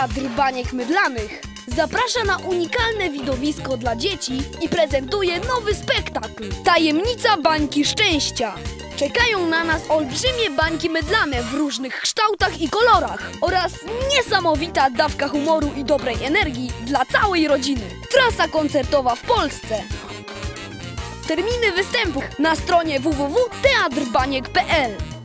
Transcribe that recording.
Teatr Baniek Mydlanych zaprasza na unikalne widowisko dla dzieci i prezentuje nowy spektakl Tajemnica Bańki Szczęścia. Czekają na nas olbrzymie bańki mydlane w różnych kształtach i kolorach oraz niesamowita dawka humoru i dobrej energii dla całej rodziny. Trasa koncertowa w Polsce. Terminy występów na stronie www.teatrbaniek.pl